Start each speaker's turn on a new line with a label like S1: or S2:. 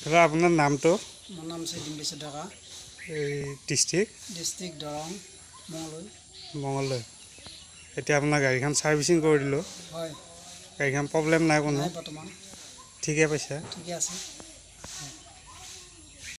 S1: দাদা আপোনাৰ নামটো?
S2: মোৰ নাম আছে ডিম্বেশ্বৰ ডেকা
S1: এই ডিষ্ট্ৰিক্ট?
S2: ডিষ্ট্ৰিক্ট দৰং মঙলদৈ
S1: মঙলদৈ এতিয়া আপোনাৰ গাড়ীখন চাৰ্ভিচিং কৰি দিলোঁ।
S2: হয়।
S1: গাড়ীখন প্ৰব্লেম নাই কোনো।
S2: বৰ্তমান।
S1: ঠিকে পাইছে।
S2: ঠিকে আছে।